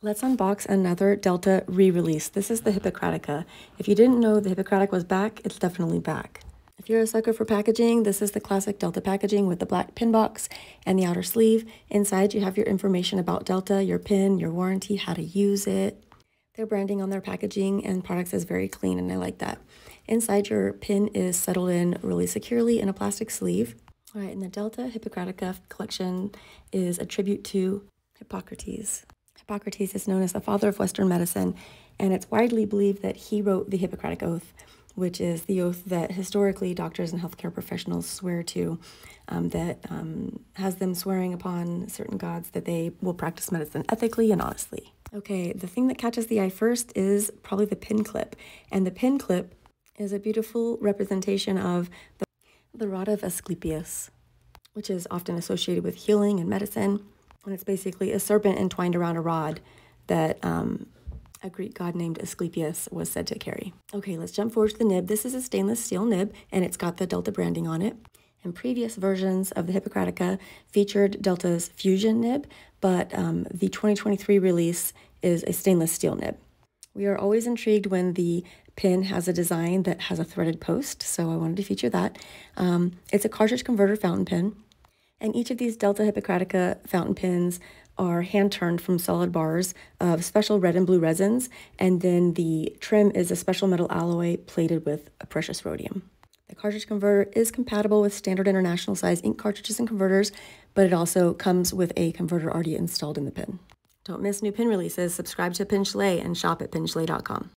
Let's unbox another Delta re-release. This is the Hippocratica. If you didn't know the Hippocratica was back, it's definitely back. If you're a sucker for packaging, this is the classic Delta packaging with the black pin box and the outer sleeve. Inside you have your information about Delta, your pin, your warranty, how to use it. Their branding on their packaging and products is very clean and I like that. Inside your pin is settled in really securely in a plastic sleeve. All right, and the Delta Hippocratica collection is a tribute to Hippocrates. Hippocrates is known as the father of Western medicine, and it's widely believed that he wrote the Hippocratic Oath, which is the oath that historically doctors and healthcare professionals swear to, um, that um, has them swearing upon certain gods that they will practice medicine ethically and honestly. Okay, the thing that catches the eye first is probably the pin clip, and the pin clip is a beautiful representation of the, the rod of Asclepius, which is often associated with healing and medicine. And it's basically a serpent entwined around a rod that um, a Greek god named Asclepius was said to carry. Okay, let's jump forward to the nib. This is a stainless steel nib, and it's got the Delta branding on it. And previous versions of the Hippocratica featured Delta's Fusion nib, but um, the 2023 release is a stainless steel nib. We are always intrigued when the pin has a design that has a threaded post, so I wanted to feature that. Um, it's a cartridge converter fountain pen. And each of these Delta Hippocratica fountain pens are hand turned from solid bars of special red and blue resins, and then the trim is a special metal alloy plated with a precious rhodium. The cartridge converter is compatible with standard international size ink cartridges and converters, but it also comes with a converter already installed in the pin. Don't miss new pin releases. Subscribe to Pen Chalet and shop at penchalet.com.